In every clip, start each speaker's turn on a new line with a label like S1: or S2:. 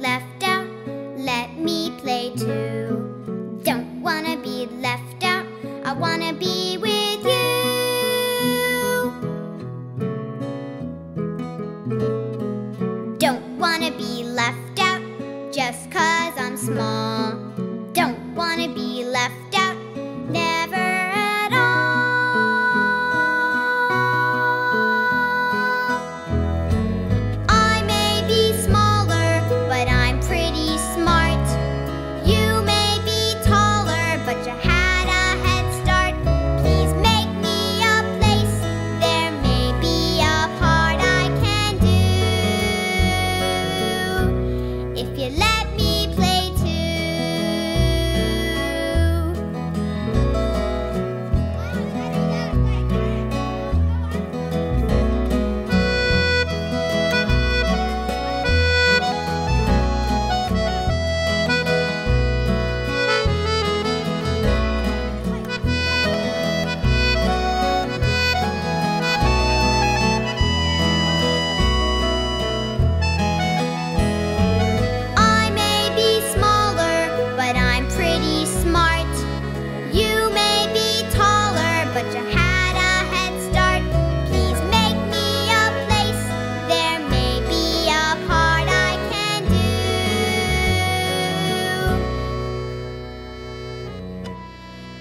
S1: left out, let me play too. Don't wanna be left out, I wanna be with you. Don't wanna be left out, just cause I'm small. Don't wanna be left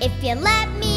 S1: If you let me.